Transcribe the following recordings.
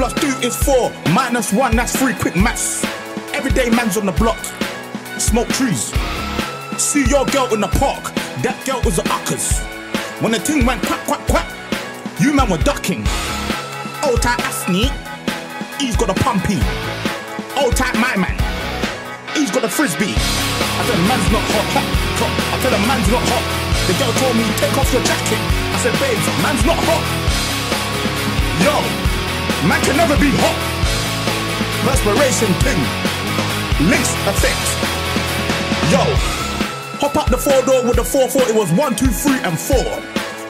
plus two is four. Minus one, that's three. Quick maths. Everyday man's on the block. Smoke trees. See your girl in the park. That girl was a uckers. When the ting went quack, quack, quack, you man were ducking. Old tight Asney, he's got a pumpy. Old tight my man, he's got a frisbee. I said, man's not hot, hot, hot. I said, the man's not hot. The girl told me, take off your jacket. I said, babes, man's not hot. Yo, man can never be hot. Perspiration thing, Lynx effect. Yo, hop up the four door with the 4-4. It was one, two, three, and four.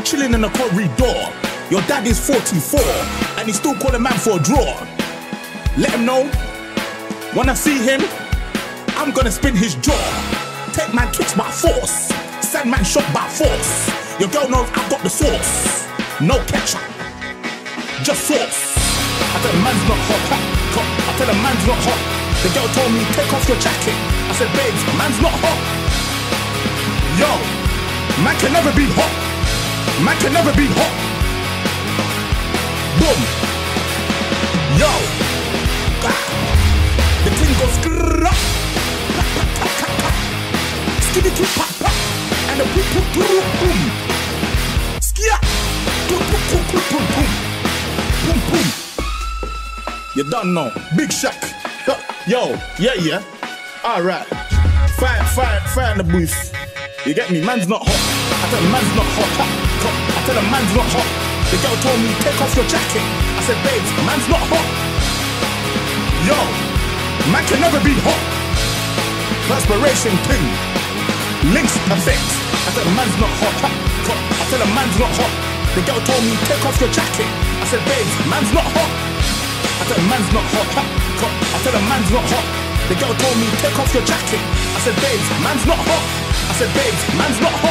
Chilling in the corridor. Your dad is 44, and he's still calling man for a draw. Let him know. When I see him, I'm gonna spin his jaw. Take man kicks by force. Send man shot by force. Your girl knows I've got the sauce. No ketchup, just sauce. I tell the man's not hot. I tell the man's not hot. The girl told me take off your jacket. I said, babes, man's not hot. Yo, man can never be hot. Man can never be hot. Boom. Yo. The thing goes pa. Skiddy kid pop pop. And the boom boom boom boom. You done know. Big Shaq. Yo, yeah, yeah. Alright. Fire, fire, fire in the booth. You get me? Man's not hot. I tell the man's not hot. I tell the man's not hot. The girl told me, take off your jacket. I said, babes, man's not hot. Yo, man can never be hot. Perspiration thing. Lynx effect. I said, the man's not hot. I said, the man's not hot. The girl told me, take off your jacket. I said, babes, man's not hot. I said, man's not hot. I said, the man's not hot. The girl told me, take off your jacket. I said, babes, man's not hot. I said, babes, man's not hot.